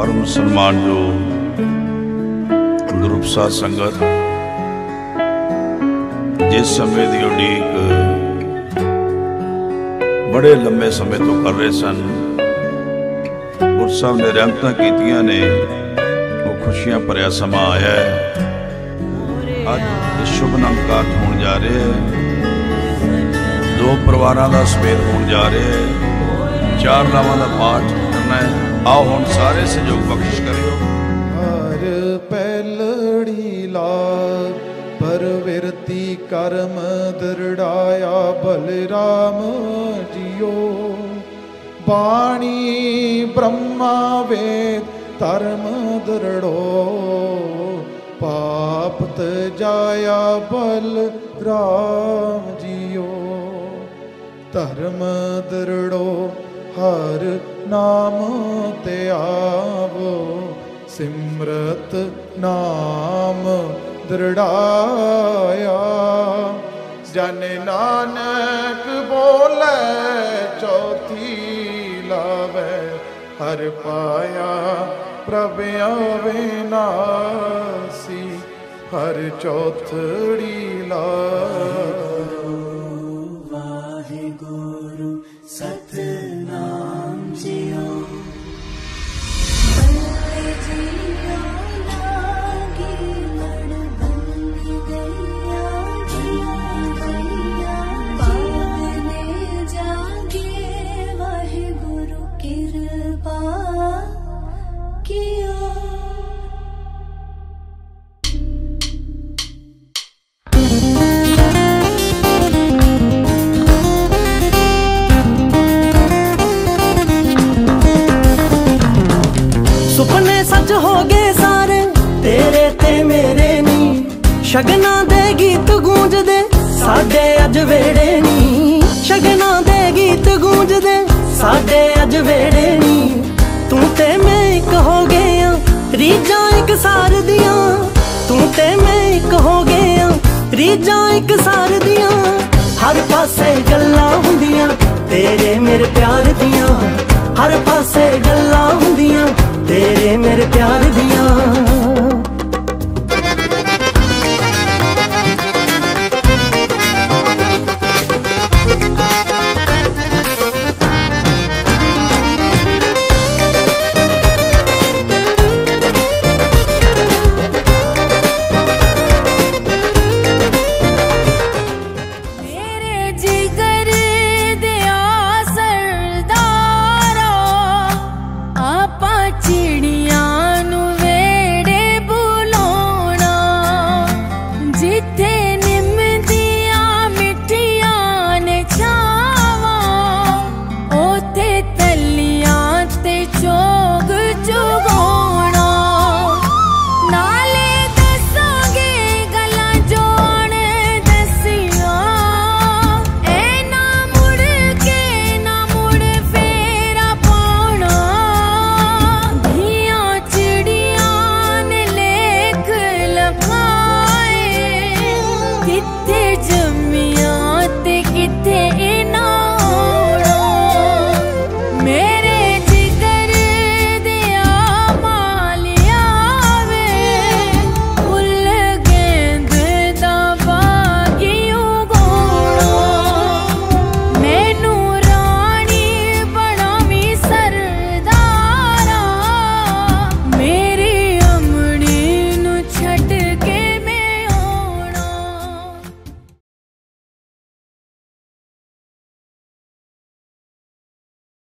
ਪਰਮ ਸਨਮਾਨਯੋਗ ਗੁਰੂ ਸਾਹਿਬ ਸੰਗਤ ਜਿਸ ਸਮੇਂ ਦੀ ਉਡੀਕ ਬੜੇ ਲੰਮੇ ਸਮੇਂ ਤੋਂ ਕਰ ਰਹੇ ਸਨ, ਗੁਰਸਾਹਿਬ ਨੇ ਰਹਿਮਤਾਂ ਕੀਤੀਆਂ ਨੇ, ਉਹ ਖੁਸ਼ੀਆਂ ਭਰਿਆ ਸਮਾਂ ਆਇਆ ਹੈ। ਅੱਜ ਇਹ ਸ਼ੁਭ ਨਮਕਾਤ ਹੋਣ ਜਾ ਰਿਹਾ ਹੈ। ਦੋ ਪਰਿਵਾਰਾਂ ਦਾ ਸਵੇਰ ਹੋਣ ਜਾ ਰਿਹਾ ਹੈ। ਚਾਰ ਨਾਵਾਂ ਦਾ ਪਾਠ ਕਰਨਾ ਹੈ। ਆਓ ਹੁਣ ਸਾਰੇ ਸਹਿਯੋਗ ਬਖਸ਼ਿਸ਼ ਕਰਿਓ। ਹਰ ਪੈਲੜੀ ਲਾ ਪਰਵਿਰਤੀ ਕਰਮ ਦਰੜਾਇਆ, ਬਲਰਾਮ ਜੀਓ। ਬਾਣੀ ਬ੍ਰਹਮਾ ਵੇਦ, ਧਰਮ ਦਰੜੋ। ਪਾਪ ਤਜਾਇਆ ਬਲ ਰਾਮ ਜੀਓ। ਧਰਮ ਦਰੜੋ, ਹਰ ਨਾਮ ਤੇ ਆਵੋ, ਸਿਮਰਤ ਨਾਮ ਦਰੜਾਇਆ। ਜਨ ਨਾਨਕ ਬੋਲੇ, ਚੌਥੀ ਲਾਵੇ, ਹਰ ਪਾਇਆ ਪ੍ਰਭ ਅਵਿਨਾਸੀ ਹਰ ਚੌਥੜੀ ਲਾ ਵਾਹਿਗੁਰੂ ਸਤਨਾਮ ਸੁਪਨੇ ਸੱਚ ਹੋ ਗਏ ਸਾਰੇ, ਤੇਰੇ ਤੇ ਮੇਰੇ ਨੀ। ਸ਼ਗਨਾਂ ਦੇ ਗੀਤ ਗੂੰਜਦੇ, ਸਾਡੇ ਅੱਜ ਵੇੜੇ ਨੀ। ਸ਼ਗਨਾਂ ਦੇ ਗੀਤ ਗੂੰਜਦੇ, ਸਾਡੇ ਅੱਜ ਵੇੜੇ ਨੀ। ਤੂੰ ਤੇ ਮੈਂ ਇੱਕ ਹੋ ਗਏ ਆ ਰੀਜਾਂ ਇੱਕ ਸਾਰ ਦੀਆਂ। ਤੂੰ ਤੇ ਮੈਂ ਇੱਕ ਹੋ ਗਏ ਆ ਰੀਜਾਂ ਇੱਕ ਸਾਰ ਦੀਆਂ। ਹਰ ਪਾਸੇ ਗੱਲਾਂ ਹੁੰਦੀਆਂ, ਤੇਰੇ ਮੇਰੇ ਪਿਆਰ ਦੀਆਂ। ਹਰ ਪਾਸੇ ਗੱਲਾਂ ਹੁੰਦੀਆਂ ਮੇਰੇ ਪਿਆਰ ਦੀਆਂ